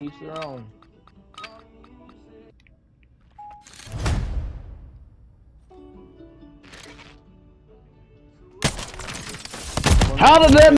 Each their own. How did that